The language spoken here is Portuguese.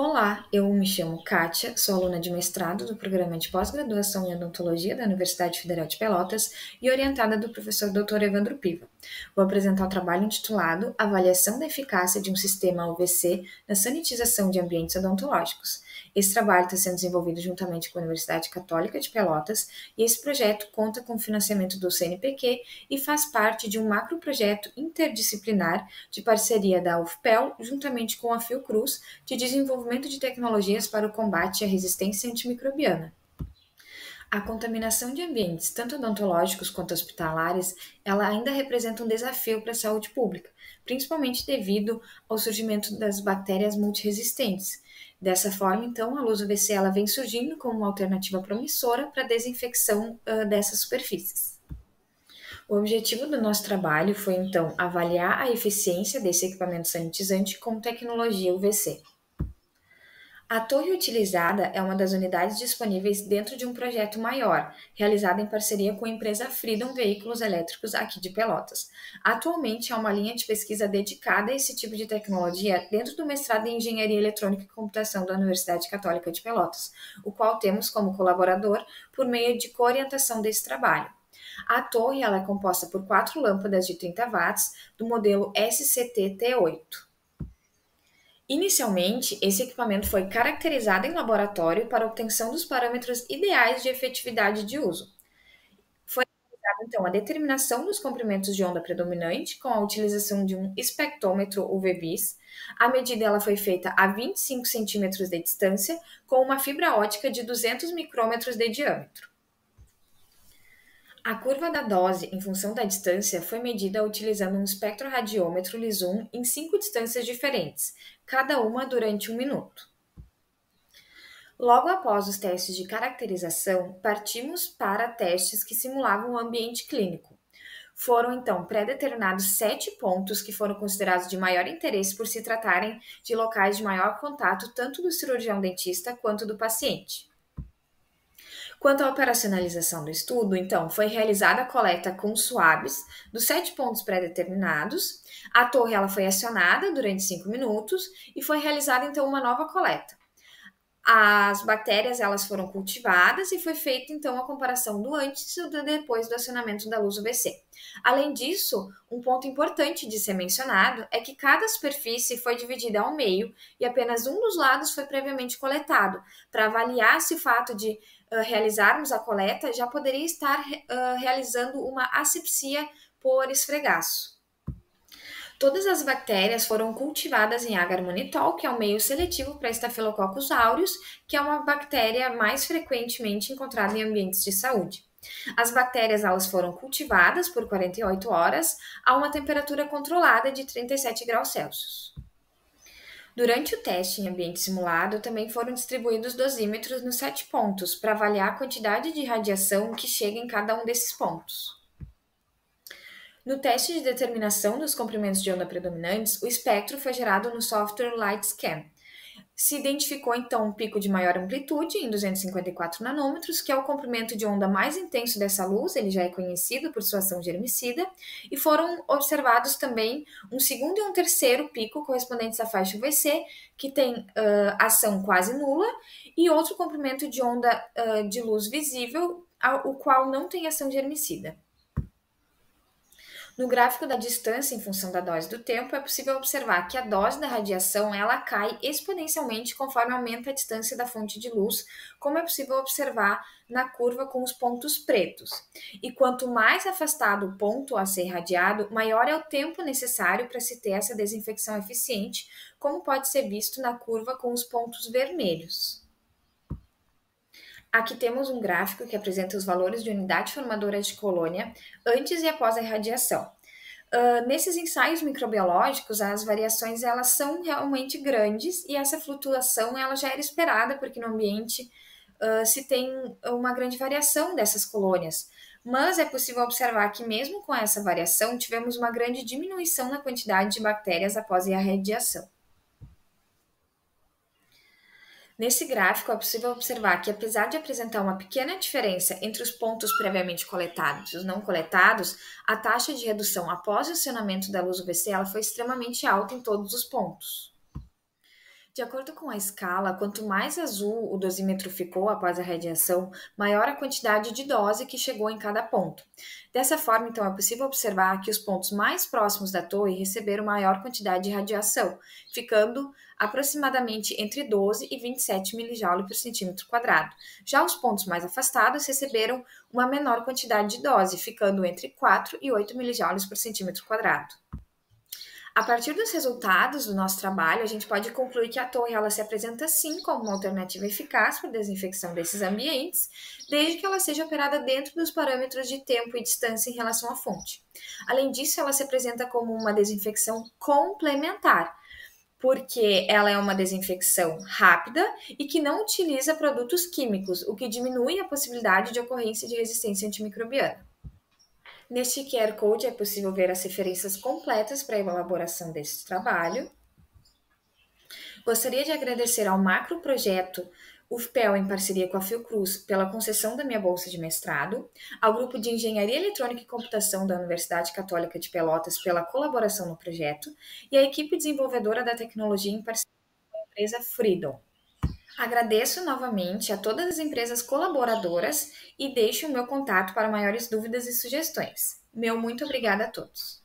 Olá, eu me chamo Kátia, sou aluna de mestrado do programa de pós-graduação em odontologia da Universidade Federal de Pelotas e orientada do professor Dr. Evandro Piva. Vou apresentar o trabalho intitulado Avaliação da eficácia de um sistema UVC na sanitização de ambientes odontológicos. Esse trabalho está sendo desenvolvido juntamente com a Universidade Católica de Pelotas e esse projeto conta com o financiamento do CNPq e faz parte de um macroprojeto interdisciplinar de parceria da UFPEL juntamente com a Fiocruz de desenvolvimento de tecnologias para o combate à resistência antimicrobiana. A contaminação de ambientes, tanto odontológicos quanto hospitalares, ela ainda representa um desafio para a saúde pública, principalmente devido ao surgimento das bactérias multiresistentes. Dessa forma, então, a luz UVC ela vem surgindo como uma alternativa promissora para a desinfecção uh, dessas superfícies. O objetivo do nosso trabalho foi, então, avaliar a eficiência desse equipamento sanitizante com tecnologia UVC. A torre utilizada é uma das unidades disponíveis dentro de um projeto maior, realizado em parceria com a empresa Freedom Veículos Elétricos aqui de Pelotas. Atualmente há uma linha de pesquisa dedicada a esse tipo de tecnologia dentro do mestrado em Engenharia Eletrônica e Computação da Universidade Católica de Pelotas, o qual temos como colaborador por meio de coorientação desse trabalho. A torre ela é composta por quatro lâmpadas de 30 watts do modelo SCT-T8. Inicialmente, esse equipamento foi caracterizado em laboratório para obtenção dos parâmetros ideais de efetividade de uso. Foi realizada, então, a determinação dos comprimentos de onda predominante com a utilização de um espectrômetro UV-Vis. A medida ela foi feita a 25 centímetros de distância com uma fibra ótica de 200 micrômetros de diâmetro. A curva da dose em função da distância foi medida utilizando um espectroradiômetro Lisum em cinco distâncias diferentes, cada uma durante um minuto. Logo após os testes de caracterização, partimos para testes que simulavam o ambiente clínico. Foram então pré-determinados sete pontos que foram considerados de maior interesse por se tratarem de locais de maior contato tanto do cirurgião dentista quanto do paciente. Quanto à operacionalização do estudo, então, foi realizada a coleta com suaves dos sete pontos pré-determinados. A torre ela foi acionada durante cinco minutos e foi realizada então uma nova coleta. As bactérias elas foram cultivadas e foi feita então a comparação do antes e do depois do acionamento da luz UVC. Além disso, um ponto importante de ser mencionado é que cada superfície foi dividida ao meio e apenas um dos lados foi previamente coletado, para avaliar se o fato de realizarmos a coleta, já poderia estar uh, realizando uma asepsia por esfregaço. Todas as bactérias foram cultivadas em agar monitol, que é um meio seletivo para Staphylococcus aureus, que é uma bactéria mais frequentemente encontrada em ambientes de saúde. As bactérias elas foram cultivadas por 48 horas a uma temperatura controlada de 37 graus Celsius. Durante o teste em ambiente simulado, também foram distribuídos dosímetros nos sete pontos para avaliar a quantidade de radiação que chega em cada um desses pontos. No teste de determinação dos comprimentos de onda predominantes, o espectro foi gerado no software LightScan, se identificou então um pico de maior amplitude em 254 nanômetros, que é o comprimento de onda mais intenso dessa luz, ele já é conhecido por sua ação germicida, e foram observados também um segundo e um terceiro pico correspondentes à faixa UVC, que tem uh, ação quase nula, e outro comprimento de onda uh, de luz visível, o qual não tem ação germicida. No gráfico da distância em função da dose do tempo, é possível observar que a dose da radiação ela cai exponencialmente conforme aumenta a distância da fonte de luz, como é possível observar na curva com os pontos pretos. E quanto mais afastado o ponto a ser irradiado, maior é o tempo necessário para se ter essa desinfecção eficiente, como pode ser visto na curva com os pontos vermelhos. Aqui temos um gráfico que apresenta os valores de unidade formadora de colônia antes e após a irradiação. Uh, nesses ensaios microbiológicos, as variações elas são realmente grandes e essa flutuação ela já era esperada porque no ambiente uh, se tem uma grande variação dessas colônias. Mas é possível observar que mesmo com essa variação tivemos uma grande diminuição na quantidade de bactérias após a irradiação. Nesse gráfico, é possível observar que, apesar de apresentar uma pequena diferença entre os pontos previamente coletados e os não coletados, a taxa de redução após o acionamento da luz UVC ela foi extremamente alta em todos os pontos. De acordo com a escala, quanto mais azul o dosímetro ficou após a radiação, maior a quantidade de dose que chegou em cada ponto. Dessa forma, então, é possível observar que os pontos mais próximos da torre receberam maior quantidade de radiação, ficando aproximadamente entre 12 e 27 mJ por centímetro quadrado. Já os pontos mais afastados receberam uma menor quantidade de dose, ficando entre 4 e 8 mJ por centímetro quadrado. A partir dos resultados do nosso trabalho, a gente pode concluir que a torre ela se apresenta sim como uma alternativa eficaz para a desinfecção desses ambientes, desde que ela seja operada dentro dos parâmetros de tempo e distância em relação à fonte. Além disso, ela se apresenta como uma desinfecção complementar, porque ela é uma desinfecção rápida e que não utiliza produtos químicos, o que diminui a possibilidade de ocorrência de resistência antimicrobiana. Neste QR Code é possível ver as referências completas para a elaboração deste trabalho. Gostaria de agradecer ao macro projeto UFPEL em parceria com a Fiocruz pela concessão da minha bolsa de mestrado, ao grupo de Engenharia Eletrônica e Computação da Universidade Católica de Pelotas pela colaboração no projeto e à equipe desenvolvedora da tecnologia em parceria com a empresa Freedom. Agradeço novamente a todas as empresas colaboradoras e deixo o meu contato para maiores dúvidas e sugestões. Meu muito obrigada a todos.